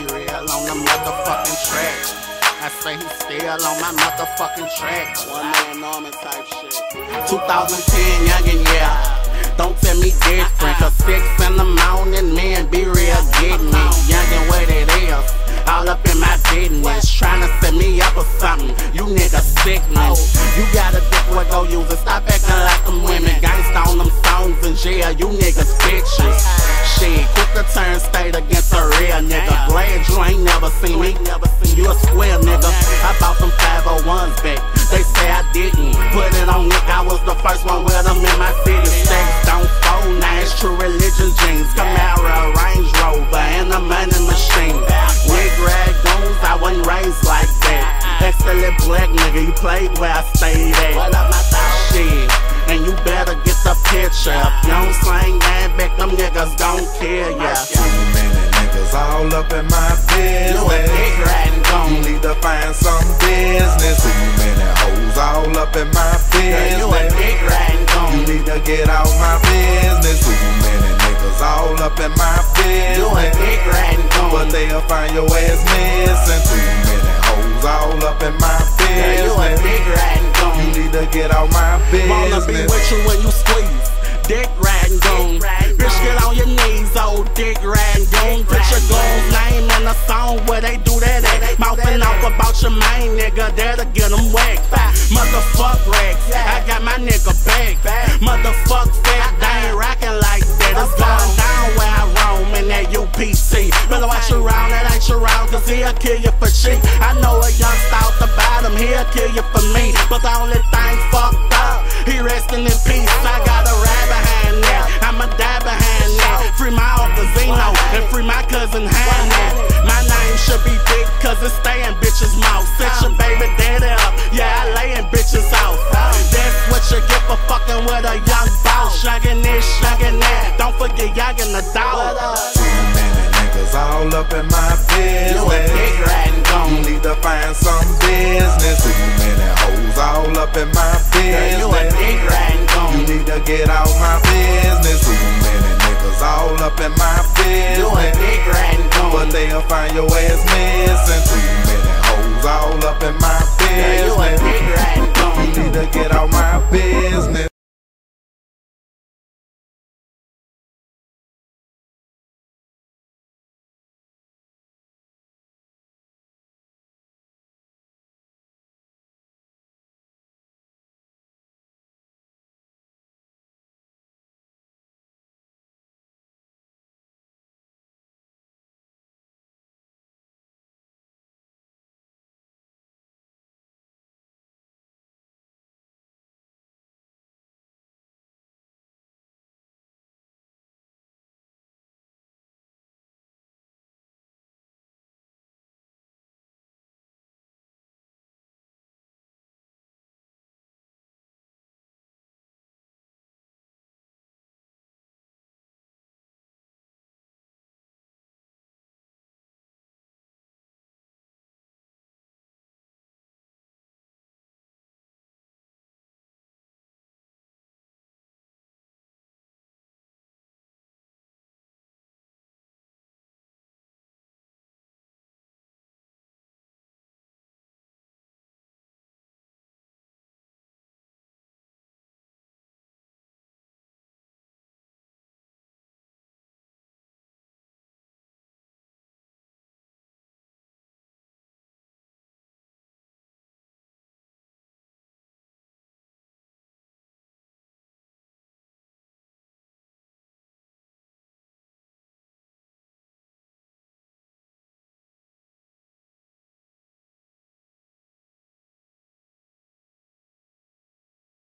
motherfucking track. I say he's still on my motherfucking track. One man Norman type shit. 2010, youngin', yeah. Don't tell me different, cause six in the morning, man, be real getting me. Youngin', what it is, all up in my business. Tryna set me up or something, you niggas sickness. You got a dick, what go use it. Stop acting like them women. Gangsta on them songs in jail, you niggas bitches. Shit, to turn state against a real nigga. Glad you ain't never seen me. You a square nigga. I bought them 501s back. They say I didn't. Put it on Nick, I was the first one with them in my city. Stacks don't fold, now it's true religion jeans. Camaro, Range Rover, and a money machine. Wig rag goons, I wasn't raised like that. Excellent black nigga, you played where I stayed at. What up, my? Shit, and you better get the picture. If you don't slang that back, them niggas gon' kill ya. Too many niggas all up in my business. You a dick business. riding You need to find some business. Too many hoes all up in my Girl, you a business. dick riding You need to get out my business. Too many niggas all up in my business. You a business. dick riding But they'll find your ass missing. Too many hoes all up in my Girl, you a business. dick riding You need to get out my Wanna be with you when you squeeze. Dick riding goon. Bitch, get on your knees, old dick riding goon. Put your goon's name in a song where they do that at. Mouthing off about your main nigga, that'll get them whacked. Motherfuck Rex, I got my nigga back. Motherfuck fat, cause he'll kill you for cheap. I know a youngster out the bottom, he'll kill you for me. But the only thing fucked up, he resting in peace. I got a ride behind that, I'ma die behind that. Free my Uncle Zeno and free my cousin Hannah. My name should be Dick, cause it's staying bitches' mouth. Set your baby daddy up, yeah, I layin' bitches out.